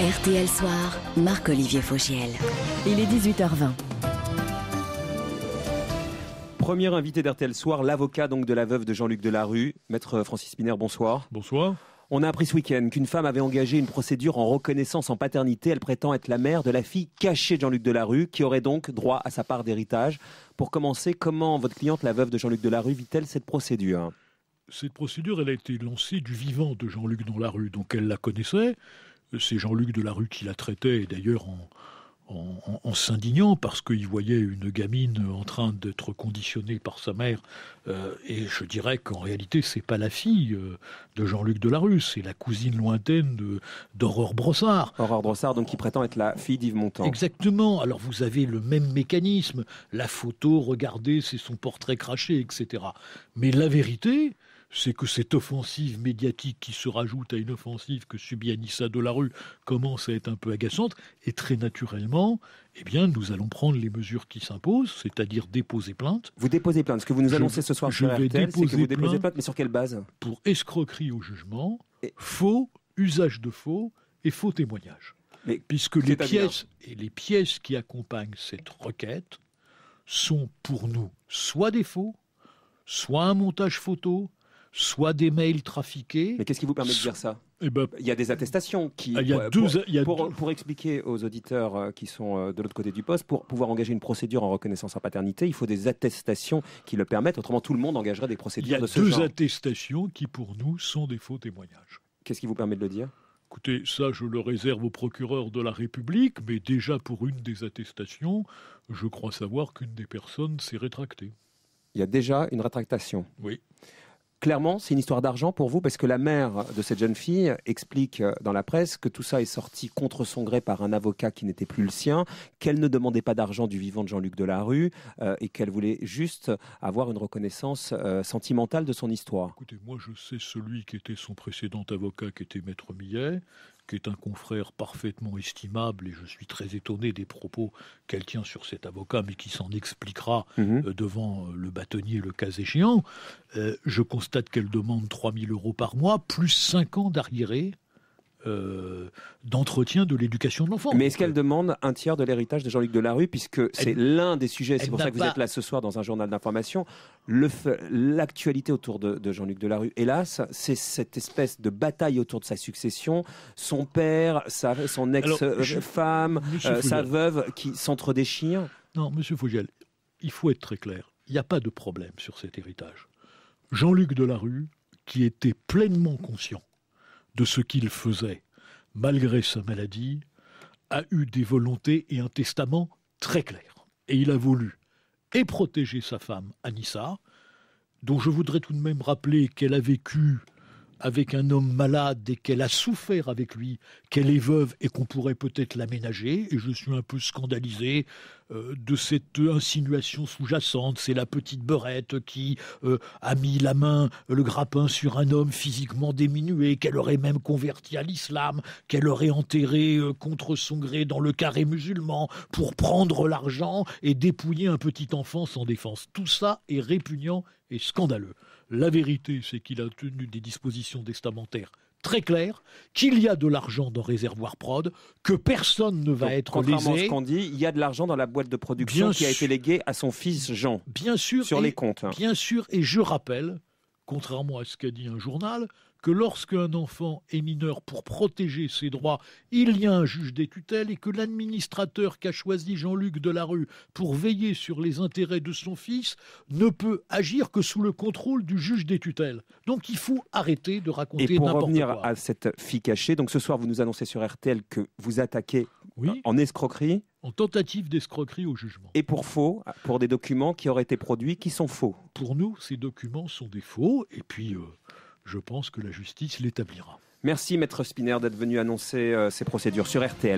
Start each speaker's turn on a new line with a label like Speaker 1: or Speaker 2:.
Speaker 1: RTL Soir, Marc-Olivier Fogiel.
Speaker 2: Il est 18h20.
Speaker 3: Premier invité d'RTL Soir, l'avocat donc de la veuve de Jean-Luc Delarue. Maître Francis Spiner, bonsoir.
Speaker 4: Bonsoir.
Speaker 3: On a appris ce week-end qu'une femme avait engagé une procédure en reconnaissance en paternité. Elle prétend être la mère de la fille cachée de Jean-Luc Delarue, qui aurait donc droit à sa part d'héritage. Pour commencer, comment votre cliente, la veuve de Jean-Luc Delarue, vit-elle cette procédure?
Speaker 4: Cette procédure, elle a été lancée du vivant de Jean-Luc Delarue, donc elle la connaissait. C'est Jean-Luc Delarue qui la traitait, et d'ailleurs en, en, s'indignant parce qu'il voyait une gamine en train d'être conditionnée par sa mère. Euh, et je dirais qu'en réalité, c'est pas la fille euh, de Jean-Luc Delarue, c'est la cousine lointaine d'Aurore Brossard.
Speaker 3: Aurore Brossard, donc qui prétend être la fille d'Yves Montand.
Speaker 4: Exactement. Alors vous avez le même mécanisme. La photo, regardez, c'est son portrait craché, etc. Mais la vérité, c'est que cette offensive médiatique qui se rajoute à une offensive que subit Anissa Delarue commence à être un peu agaçante, et très naturellement, eh bien, nous allons prendre les mesures qui s'imposent, c'est-à-dire déposer plainte.
Speaker 3: Vous déposez plainte. Ce que vous nous annoncez ce soir
Speaker 4: je sur RTL, c'est que
Speaker 3: vous déposez plainte, mais sur quelle base?
Speaker 4: Pour escroquerie au jugement, faux, usage de faux et faux témoignage. Puisque les pièces et les pièces qui accompagnent cette requête sont pour nous soit des faux, soit un montage photo, soit des mails trafiqués.
Speaker 3: Mais qu'est-ce qui vous permet de dire ça
Speaker 4: eh ben,
Speaker 3: il y a des attestations qui.
Speaker 4: Ah, il y a
Speaker 3: pour, pour, expliquer aux auditeurs euh, qui sont euh, de l'autre côté du poste, pour pouvoir engager une procédure en reconnaissance en paternité, il faut des attestations qui le permettent. Autrement, tout le monde engagerait des procédures de ce
Speaker 4: genre.
Speaker 3: Il y
Speaker 4: a deux attestations qui, pour nous, sont des faux témoignages.
Speaker 3: Qu'est-ce qui vous permet de le dire?
Speaker 4: Écoutez, ça, je le réserve au procureur de la République, mais déjà pour une des attestations, je crois savoir qu'une des personnes s'est rétractée.
Speaker 3: Il y a déjà une rétractation.
Speaker 4: Oui.
Speaker 3: Clairement, c'est une histoire d'argent pour vous parce que la mère de cette jeune fille explique euh, dans la presse que tout ça est sorti contre son gré par un avocat qui n'était plus le sien, qu'elle ne demandait pas d'argent du vivant de Jean-Luc Delarue euh, et qu'elle voulait juste avoir une reconnaissance euh, sentimentale de son histoire.
Speaker 4: Écoutez, moi je sais celui qui était son précédent avocat, qui était Maître Millet, qui est un confrère parfaitement estimable, et je suis très étonné des propos qu'elle tient sur cet avocat, mais qui s'en expliquera mhm. euh, devant euh, le bâtonnier le cas échéant. Euh, je constate qu'elle demande 3 000 euros par mois, plus 5 ans d'arriéré euh, d'entretien de l'éducation de l'enfant.
Speaker 3: Mais est-ce qu'elle demande un tiers de l'héritage de Jean-Luc Delarue, puisque c'est l'un des sujets, c'est pour ça que vous êtes là ce soir dans un journal d'information, l'actualité autour de, Jean-Luc Delarue, hélas, c'est cette espèce de bataille autour de sa succession, son père, sa, son ex-femme, euh, sa veuve qui s'entre-déchirent
Speaker 4: Non, monsieur Fogiel, il faut être très clair, il n'y a pas de problème sur cet héritage. Jean-Luc Delarue, qui était pleinement conscient de ce qu'il faisait, malgré sa maladie, a eu des volontés et un testament très clairs. Et il a voulu et protéger sa femme, Anissa, dont je voudrais tout de même rappeler qu'elle a vécu avec un homme malade et qu'elle a souffert avec lui, qu'elle est veuve et qu'on pourrait peut-être l'aménager. Et je suis un peu scandalisé euh, de cette insinuation sous-jacente. C'est la petite beurette qui euh, a mis la main, le grappin sur un homme physiquement diminué, qu'elle aurait même converti à l'islam, qu'elle aurait enterré euh, contre son gré dans le carré musulman pour prendre l'argent et dépouiller un petit enfant sans défense. Tout ça est répugnant et scandaleux. La vérité, c'est qu'il a tenu des dispositions testamentaires très claires, qu'il y a de l'argent dans Réservoir Prod, que personne ne va être
Speaker 3: contrairement
Speaker 4: lésé.
Speaker 3: à ce qu'on dit, il y a de l'argent dans la boîte de production qui a été léguée à son fils Jean.
Speaker 4: Bien sûr.
Speaker 3: Sur les comptes.
Speaker 4: Bien sûr, et je rappelle, contrairement à ce qu'a dit un journal, que lorsqu'un enfant est mineur pour protéger ses droits, il y a un juge des tutelles et que l'administrateur qu'a choisi Jean-Luc Delarue pour veiller sur les intérêts de son fils ne peut agir que sous le contrôle du juge des tutelles. Donc il faut arrêter de raconter
Speaker 3: n'importe
Speaker 4: quoi.
Speaker 3: Et pour revenir à cette fille cachée, donc ce soir vous nous annoncez sur RTL que vous attaquez en escroquerie
Speaker 4: en tentative d'escroquerie au jugement.
Speaker 3: Et pour faux, pour des documents qui auraient été produits qui sont faux.
Speaker 4: Pour nous, ces documents sont des faux, et puis euh, je pense que la justice l'établira.
Speaker 3: Merci Maître Spinner d'être venu annoncer euh, ces procédures sur RTL.